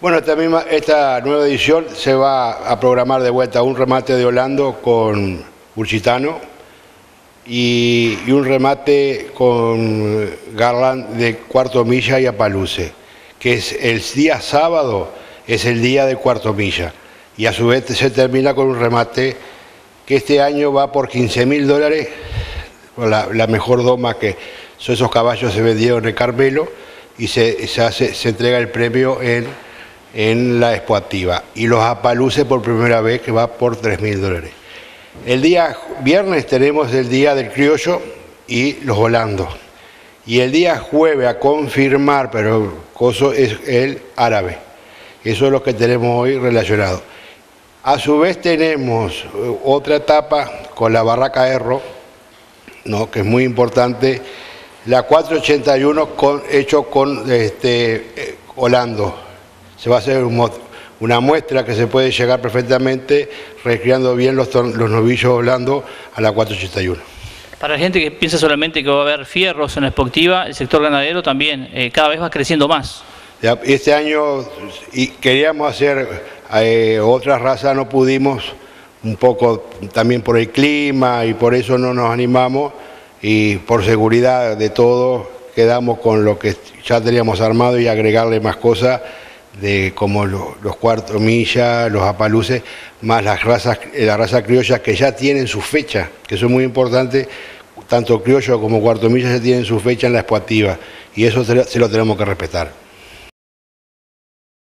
Bueno, esta, misma, esta nueva edición se va a programar de vuelta un remate de Holando con Urchitano y, un remate con Garland de cuarto milla y Apaluce, que es el día sábado, es el día de cuarto milla. Y a su vez se termina con un remate que este año va por 15 mil dólares, la, la, mejor doma que son esos caballos se vendieron en el Carmelo y se, se, hace, se entrega el premio en, en la expoactiva. Y los Apaluce por primera vez que va por 3 mil dólares. El día viernes tenemos el día del criollo y los holandos. Y el día jueves a confirmar, pero coso es el árabe. Eso es lo que tenemos hoy relacionado. A su vez tenemos otra etapa con la barraca Erro, ¿no? que es muy importante, la 481 con, hecho con este, eh, Holando. Se va a hacer un, una muestra que se puede llegar perfectamente recreando bien los, los novillos Holando a la 481. Para la gente que piensa solamente que va a haber fierros en la expectativa, el sector ganadero también eh, cada vez va creciendo más. Este año queríamos hacer eh, otra raza, no pudimos, un poco también por el clima y por eso no nos animamos y por seguridad de todo quedamos con lo que ya teníamos armado y agregarle más cosas de como los, los cuartos millas, los apaluces, más las razas, la raza criolla que ya tienen su fecha, que eso es muy importante, tanto criollo como cuarto millas ya tienen su fecha en la expoativa y eso se lo tenemos que respetar.